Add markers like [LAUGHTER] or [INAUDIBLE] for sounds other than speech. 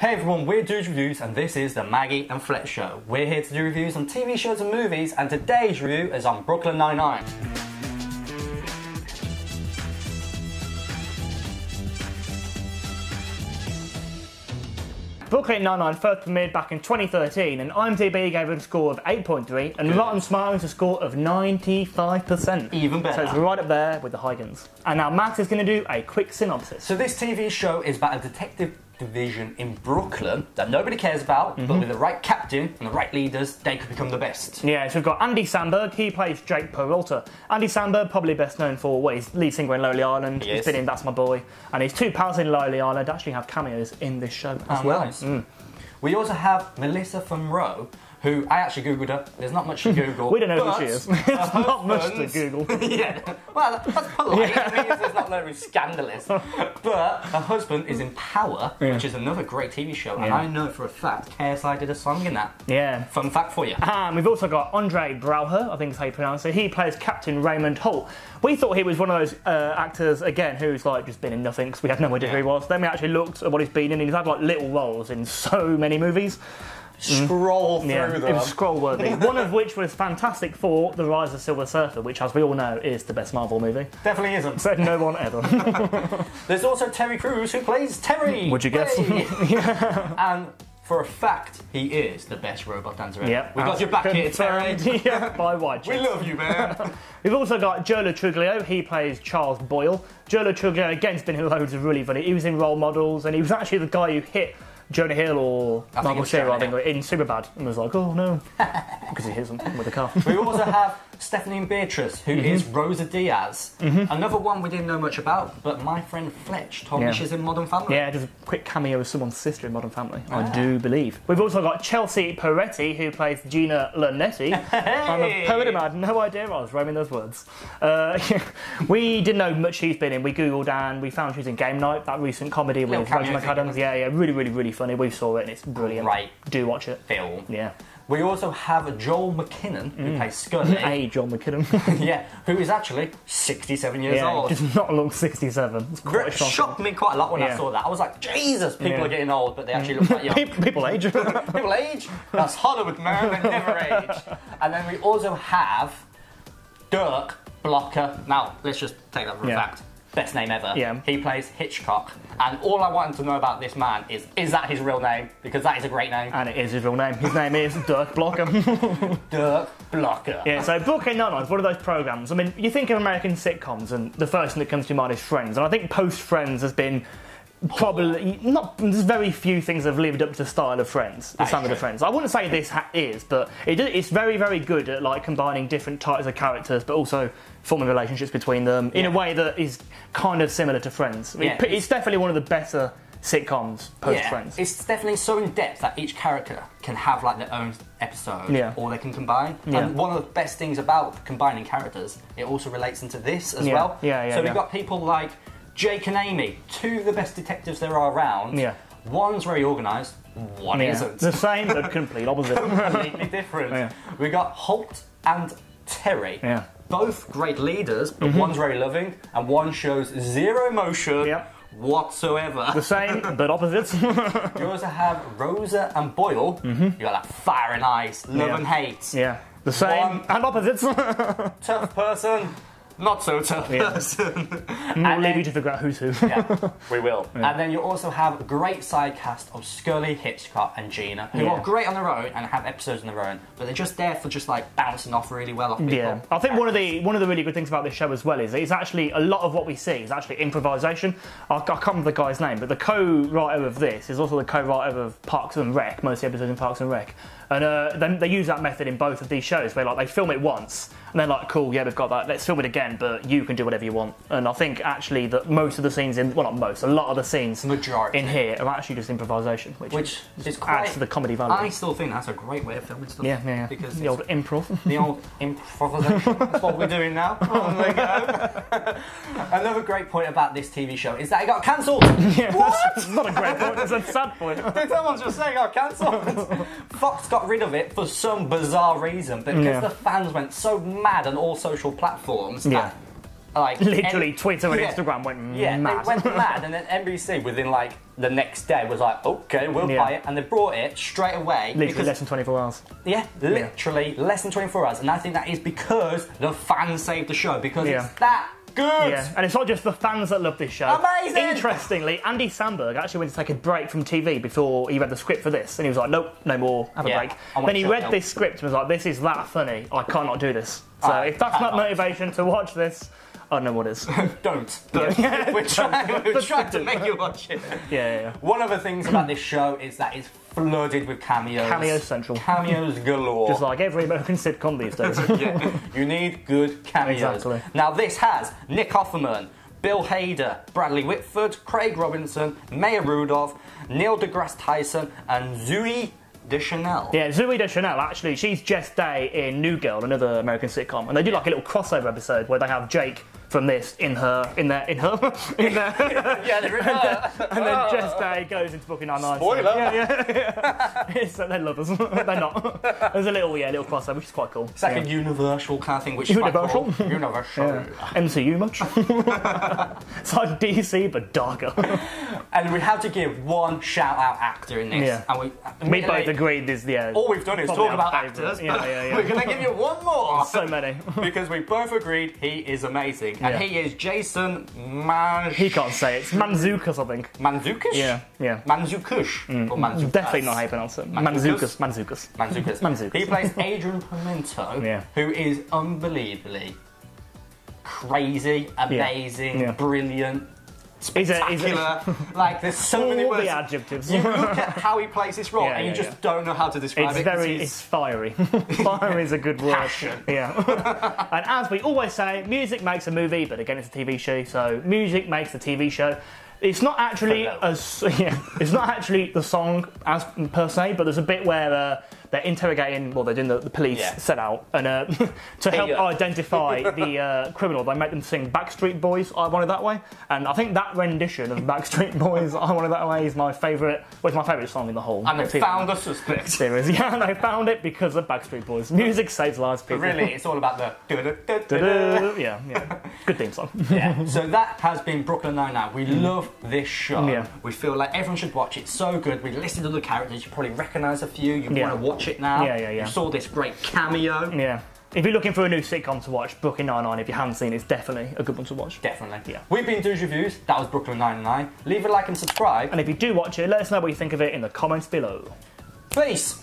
Hey everyone, we're Dudes Reviews and this is the Maggie and Fletch Show. We're here to do reviews on TV shows and movies and today's review is on Brooklyn Nine-Nine. Brooklyn Nine-Nine first premiered back in 2013 and IMDb gave it a score of 8.3 and Rotten Tomatoes a score of 95%. Even better. So it's right up there with the Huygens. And now Max is going to do a quick synopsis. So this TV show is about a detective division in Brooklyn that nobody cares about, but mhm. with the right captain and the right leaders, they could become the best. Yeah, so we've got Andy Samberg, he plays Jake Peralta. Andy Samberg, probably best known for what he's lead singer in Lonely Island. He He's is. been in That's My Boy. And his two pals in Lonely Island actually have cameos in this show as Oh, well. nice. Mm. We also have Melissa Fumero, who I actually googled her. There's not much to Google. [LAUGHS] We don't know who she is. [LAUGHS] her It's not much to Google. [LAUGHS] yeah, well, that's polite. It means it's not very scandalous. But her husband is in Power, which is another great TV show, and I know for a fact KSI did a song in that. Yeah. Fun fact for you. And we've also got Andre Braugher, I think is how you pronounce it. He plays Captain Raymond Holt. We thought he was one of those uh, actors, again, who's like just been in nothing because we had no idea who he was. Then we actually looked at what he's been in, and he's had like little roles in so many movies. Mm. Scroll through Yeah, it them. was scroll worthy. [LAUGHS] one of which was Fantastic Four The Rise of Silver Surfer, which, as we all know, is the best Marvel movie. Definitely isn't. Said no one ever. [LAUGHS] There's also Terry Crews who plays Terry. Would you guess? [LAUGHS] And for a fact, he is the best robot dancer ever. yep. We got uh, your back here, Terry. Yeah, by White We love you, man. We've also got Joe Truglio. He plays Charles Boyle. Joe Truglio again has been in loads of really funny. He was in Role Models, and he was actually the guy who hit Jonah Hill or think Michael it's I Jonah think, in Superbad, and was like, "Oh no," [LAUGHS] because he hits him with a car. we also have Stephanie and Beatriz, who is Mm-hmm. Rosa Diaz. Another one we didn't know much about, but my friend Fletch told Yeah. me she's in Modern Family. Yeah, just a quick cameo of someone's sister in Modern Family. Ah. I do believe. We've also got Chelsea Peretti, who plays Gina Linetti. I'm [LAUGHS] a poet and I had no idea I was rhyming those words. Uh, [LAUGHS] we didn't know much she's been in. We googled and we found she was in Game Night, that recent comedy with Rachel McAdams. Yeah, yeah, really, really, really funny. We saw it and it's brilliant. Great. Do watch it. Film. Yeah. We also have Joel McKinnon, mm. who plays Scully. [LAUGHS] Hey, John McKinnon. [LAUGHS] yeah, who is actually 67 years yeah, old. [LAUGHS] just not long 67. It's quite shocking. shocked me quite a lot when I Yeah. saw that. I was like, Jesus, people Yeah. are getting old, but they actually look like young. People, people age. People age. That's Hollywood, man. They never age. And then we also have Dirk Blocker. Now, let's just take that for a Yeah. fact. Best name ever. Yeah. He plays Hitchcock. And all I wanted to know about this man is, is that his real name? Because that is a great name. and it is his real name. His name is Dirk Blocker. [LAUGHS] Dirk Blocker. Yeah, so Brooklyn Nine-Nine is one of those programs. I mean, you think of American sitcoms, and the first thing that comes to mind is Friends. And I think post Friends has been probably oh. not. There's very few things that have lived up to the style of Friends, the standard of. Friends. I wouldn't say this ha- is, but it, it's very, very good at like combining different types of characters, but also forming relationships between them in a way that is kind of similar to Friends. I mean, Yeah. it's definitely one of the better sitcoms post Yeah, Friends. it's definitely so in depth that each character can have like their own episode, Yeah. or they can combine. Yeah. And one of the best things about combining characters, it also relates into this as Yeah. well. Yeah, yeah, So we've got people like Jake and Amy, two of the best detectives there are around. Yeah. One's very organised, one Yeah. isn't. The same but complete [LAUGHS] opposite. Completely different. Yeah. We got Holt and Terry. Yeah. Both great leaders, but mm-hmm. one's very loving and one shows zero emotion Yeah. whatsoever. the same [LAUGHS] but opposites. You also have Rosa and Boyle. Mm-hmm. You got that fire and ice, love. Yeah. and hate. yeah, the same One- and opposites. [LAUGHS] Tough person, not so tough Yeah. person. [LAUGHS] We'll and leave then, you to figure out who's who. yeah, we [LAUGHS] will. And then you also have a great side cast of Scully, Hitchcock, and Gina, who Yeah. are great on their own and have episodes on their own, but they're just there for just like bouncing off really well off people. Yeah, I think one of the one of the really good things about this show as well is it's actually a lot of what we see is actually improvisation. I, I can't remember the guy's name, but the co-writer of this is also the co-writer of Parks and Rec, most of the episodes in Parks and Rec, and uh, they, they use that method in both of these shows where like they film it once and they're like, cool, yeah, we've got that, let's film it again, but you can do whatever you want. And I think actually that most of the scenes in well not most, a lot of the scenes Majority. in here are actually just improvisation, which, Which is quite. adds to the comedy value. I still think that's a great way of filming stuff. yeah, yeah, yeah. Because the old improv. the old improvisation. [LAUGHS] That's what we're doing now. [LAUGHS] Oh my god. [LAUGHS] Another great point about this TV show is that it got cancelled. yeah, that's not a great point. It's a sad point. Someone's just saying it got cancelled. Fox got rid of it for some bizarre reason, but because Yeah. the fans went so mad on all social platforms Yeah. that like Literally, Twitter and Yeah. Instagram went Yeah, mad. they went [LAUGHS] mad, and then NBC within like the next day was like, okay, we'll Yeah. buy it, and they brought it straight away. Literally because, less than 24 hours. yeah, literally less than 24 hours, and I think that is because the fans saved the show because Yeah. it's that good. Yeah, and it's not just the fans that love this show. Amazing! Interestingly, Andy Samberg actually went to take a break from TV before he read the script for this, and he was like, "Nope, no more. Have a break." I Then he read show this script and was like, "This is that funny. I cannot do this." So I if that's not cannot. motivation to watch this, I don't know what is. [LAUGHS] yeah, Don't. [LAUGHS] we're trying, [LAUGHS] we're trying to make you watch it. yeah, yeah. One of the things about this show is that it's flooded with cameos. Cameos central. Cameos galore. Just like every American sitcom these days. yeah, you need good cameos. Exactly. Now this has Nick Offerman, Bill Hader, Bradley Whitford, Craig Robinson, Maya Rudolph, Neil deGrasse Tyson, and Zooey Deschanel. Yeah, Zooey Deschanel, actually, she's Jess Day in New Girl, another American sitcom, and they do like a little crossover episode where they have Jake from this in her, in their, in her, [LAUGHS] in their, Yeah, they're [LAUGHS] and then oh. Jess Day goes into Brooklyn Nine Nine. Spoiler. Yeah, yeah, [LAUGHS] yeah. so they love us. They're not. There's a little, yeah, little crossover, which is quite cool. It's like yeah. a universal kind of thing, which is Universal? cool. Universal. Yeah. MCU much? it's like DC but darker. And we have to give one shout out actor in this. Yeah. And we, We admittedly, both agreed this, yeah. Uh, All we've done is talk about favourite. actors. Yeah, yeah, yeah. We're to give you one more. So many. because we both agreed he is amazing. And Yeah. he is Jason Manz- He can't say it. It's Manzukas, I think. Manzukish? Yeah, yeah. Manzukush? Mm. Or Manzukas? Definitely not how you pronounce it. Manzukas? Manzukas. Manzukas. Manzukas. Manzukas. He plays Adrian Pimento, Yeah. who is unbelievably crazy, amazing, Yeah. brilliant, He's a, he's a, spectacular. [LAUGHS] like, there's so many words. the adjectives. You look at how he plays this role, [LAUGHS] Yeah, and you yeah, just yeah. don't know how to describe it. It's it. very, it's fiery. [LAUGHS] Fire is a good word. Passion. Yeah. and as we always say, music makes a movie, but again, it's a TV show. So music makes the TV show. It's not actually as yeah, it's not actually the song as per se, but there's a bit where uh, they're interrogating, well, they're doing the, the police Yeah. set out, and uh, [LAUGHS] to help identify [LAUGHS] the uh, criminal, they make them sing Backstreet Boys, "I Want It That Way," and I think that rendition of Backstreet Boys, "I Want It That Way" is my favourite. Well, it's my favourite song in the whole. and they found a suspect. series. [LAUGHS] Yeah, and they found it because of Backstreet Boys. Music saves lives, But people. really, it's all about the. Yeah, yeah. Good theme song. Yeah. So that has been Brooklyn Nine-Nine. We love this show. Yeah. We feel like everyone should watch it. So good. We listed all the characters. You probably recognise a few. You Yeah. want to watch it now. Yeah, yeah, yeah. You saw this great cameo. Yeah. If you're looking for a new sitcom to watch, Brooklyn Nine-Nine, if you haven't seen it, it's definitely a good one to watch. Definitely. Yeah. We've been Dudes Reviews. That was Brooklyn Nine-Nine. Leave a like and subscribe. And if you do watch it, let us know what you think of it in the comments below. Peace.